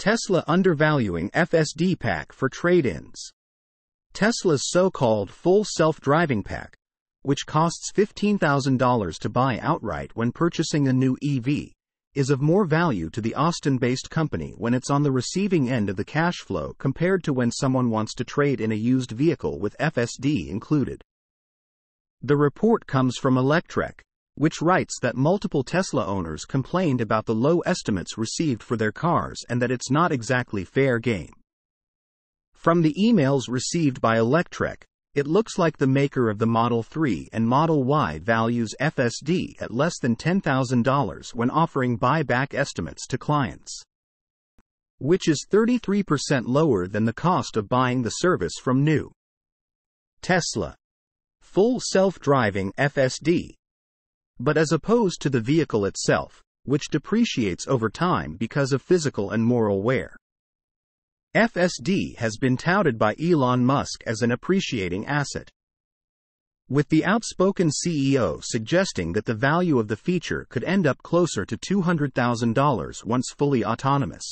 Tesla undervaluing FSD pack for trade ins. Tesla's so called full self driving pack, which costs $15,000 to buy outright when purchasing a new EV, is of more value to the Austin based company when it's on the receiving end of the cash flow compared to when someone wants to trade in a used vehicle with FSD included. The report comes from Electrek, which writes that multiple Tesla owners complained about the low estimates received for their cars and that it's not exactly fair game. From the emails received by Electrek, it looks like the maker of the Model 3 and Model Y values FSD at less than $10,000 when offering buyback estimates to clients, which is 33% lower than the cost of buying the service from new Tesla. Full self driving FSD. But as opposed to the vehicle itself, which depreciates over time because of physical and moral wear. FSD has been touted by Elon Musk as an appreciating asset. With the outspoken CEO suggesting that the value of the feature could end up closer to $200,000 once fully autonomous.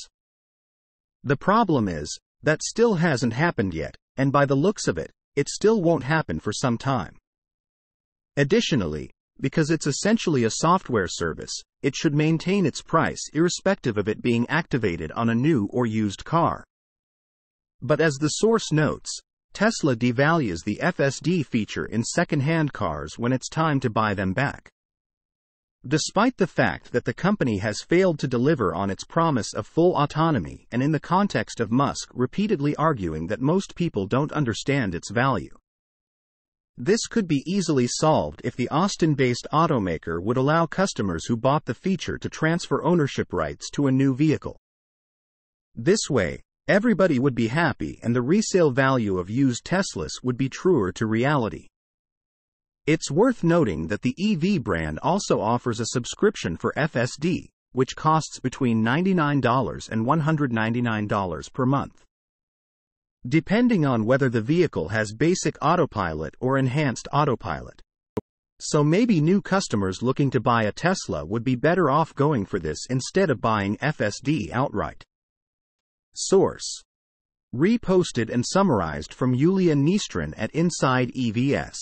The problem is, that still hasn't happened yet, and by the looks of it, it still won't happen for some time. Additionally, because it's essentially a software service, it should maintain its price irrespective of it being activated on a new or used car. But as the source notes, Tesla devalues the FSD feature in second-hand cars when it's time to buy them back. Despite the fact that the company has failed to deliver on its promise of full autonomy and in the context of Musk repeatedly arguing that most people don't understand its value. This could be easily solved if the Austin based automaker would allow customers who bought the feature to transfer ownership rights to a new vehicle. This way, Everybody would be happy and the resale value of used Teslas would be truer to reality. It's worth noting that the EV brand also offers a subscription for FSD, which costs between $99 and $199 per month. Depending on whether the vehicle has basic autopilot or enhanced autopilot. So maybe new customers looking to buy a Tesla would be better off going for this instead of buying FSD outright. Source. Reposted and summarized from Iulian Dnistran at Inside EVS.